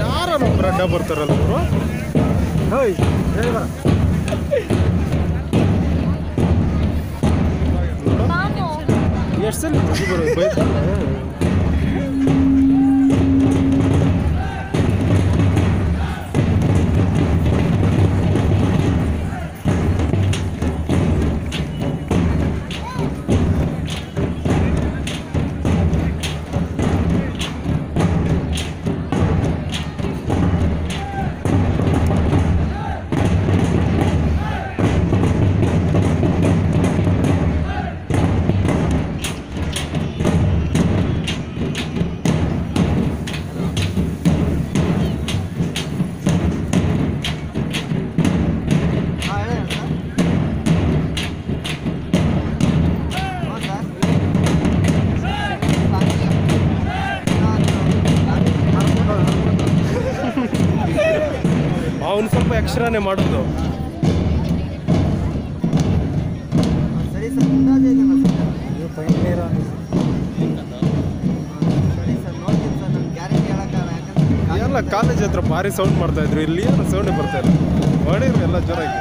ಯಾರ ಒಬ್ಬರು ಅಡ್ಡ ಬರ್ತಾರಲ್ಲ ಅವರು ಹೋಯ್ ನಾನು ಎಷ್ಟು ಸಲ ಬುದ್ಧಿ ಬರೋದು ಬೈತಾನೆ ಹೇಳೋಕ್ಕಾಗಲ್ಲ ಯಾಕಂದ್ರೆ ಎಲ್ಲ ಕಾಲೇಜ್ ಹತ್ರ ಭಾರಿ ಸೌಂಡ್ ಮಾಡ್ತಾ ಇದ್ರು. ಇಲ್ಲಿ ಸೌಂಡೇ ಬರ್ತಾ ಇಲ್ಲ. ಹೊಡೀರಿ ಎಲ್ಲ ಜೋರಾಗಿ.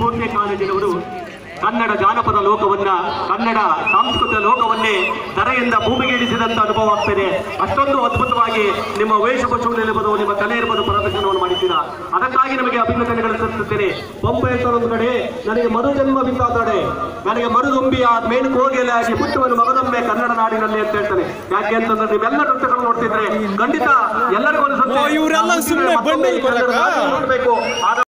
ಸ್ಫೂರ್ತಿ ಕಾಲೇಜಿನವರು ಕನ್ನಡ ಜಾನಪದ ಲೋಕವನ್ನ ಕನ್ನಡ ಸಾಂಸ್ಕೃತಿಕ ಲೋಕವನ್ನೇ ತರೆಯಿಂದ ಭೂಮಿಗೆ ಇಳಿಸಿದಂತ ಅನುಭವ ಆಗ್ತದೆ. ಅಷ್ಟೊಂದು ಅದ್ಭುತವಾಗಿ ನಿಮ್ಮ ವೇಷಭೂಷಣ ಇರ್ಬೋದು ನಿಮ್ಮ ಕಲೆ ಇರ್ಬೋದು ಪ್ರದರ್ಶನವನ್ನು ಮಾಡಿದ್ದೀರಾ? ಅದಕ್ಕಾಗಿ ನಿಮಗೆ ಅಭಿನಂದನೆಗಳು ಸಲ್ಲಿಸುತ್ತೇನೆ. ಒಂದು ಕಡೆ ನನಗೆ ಮರುಜನ್ಮ ಜನ್ಮ ಬಿದ್ದಾದಡೆ ನನಗೆ ಮರುದೊಂಬಿಯ ಮೇಣು ಕೋಗೆಲೆ ಆಗಿ ಹುಟ್ಟುವನ್ನು ಮಗದೊಮ್ಮೆ ಕನ್ನಡ ನಾಡಿನಲ್ಲಿ ಅಂತ ಹೇಳ್ತಾನೆ. ಯಾಕೆ ಅಂತಂದ್ರೆ ನೀವೆಲ್ಲ ನೃತ್ಯಗಳು ನೋಡ್ತಿದ್ರೆ ಖಂಡಿತ ಎಲ್ಲರಿಗೂ? ನೋಡ್ಬೇಕು.